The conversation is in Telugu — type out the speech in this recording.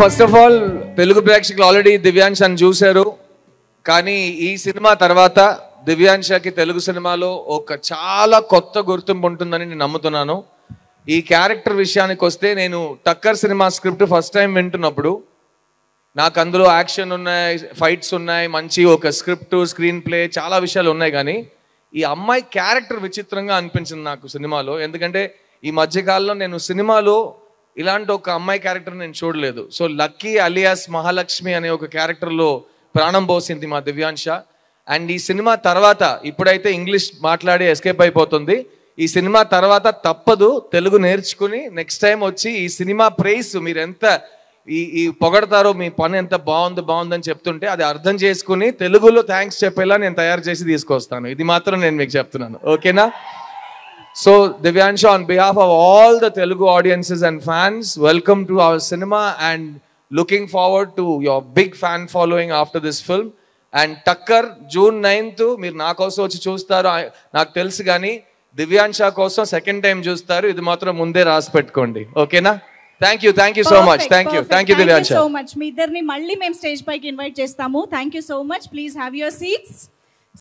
ఫస్ట్ ఆఫ్ ఆల్ తెలుగు ప్రేక్షకులు ఆల్రెడీ దివ్యాంశ్ అని చూశారు. కానీ ఈ సినిమా తర్వాత దివ్యాంశకి తెలుగు సినిమాలో ఒక చాలా కొత్త గుర్తింపు ఉంటుందని నేను నమ్ముతున్నాను. ఈ క్యారెక్టర్ విషయానికి వస్తే నేను Takkar cinema script first time వింటున్నప్పుడు నాకు అందులో యాక్షన్ ఉన్నాయి ఫైట్స్ ఉన్నాయి మంచి ఒక స్క్రిప్ట్ స్క్రీన్ ప్లే చాలా విషయాలు ఉన్నాయి కానీ ఈ అమ్మాయి క్యారెక్టర్ విచిత్రంగా అనిపించింది నాకు సినిమాలో. ఎందుకంటే ఈ మధ్యకాలంలో నేను సినిమాలో ఇలాంటి ఒక అమ్మాయి క్యారెక్టర్ నేను చూడలేదు. సో లక్కీ అలియాస్ మహాలక్ష్మి అనే ఒక క్యారెక్టర్లో ప్రాణం పోసింది మా దివ్యాంశ. అండ్ ఈ సినిమా తర్వాత ఇప్పుడైతే ఇంగ్లీష్ మాట్లాడి ఎస్కేప్ అయిపోతుంది. ఈ సినిమా తర్వాత తప్పదు తెలుగు నేర్చుకుని నెక్స్ట్ టైం వచ్చి ఈ సినిమా ప్రైస్ మీరు ఎంత ఈ ఈ పొగడతారో మీ పని ఎంత బాగుంది బాగుందని చెప్తుంటే అది అర్థం చేసుకుని తెలుగులో థ్యాంక్స్ చెప్పేలా నేను తయారు చేసి తీసుకొస్తాను. ఇది మాత్రం నేను మీకు చెప్తున్నాను. ఓకేనా so Divyansha on behalf of all the Telugu audiences and fans welcome to our cinema and looking forward to your big fan following after this film and Takkar June ninth మీరు నా కోసం వచ్చి చూస్తారు నాకు తెలుసు కానీ దివ్యాంశ కోసం సెకండ్ టైం చూస్తారు. ఇది మాత్రం ముందే రాసి పెట్టుకోండి. ఓకేనా? Thank you thank you so much thank you thank you Divyansha so much మీ ఇద్దరిని మళ్ళీ మేము స్టేజ్ పైకి ఇన్వైట్ చేస్తాము. Thank you so much please have your seats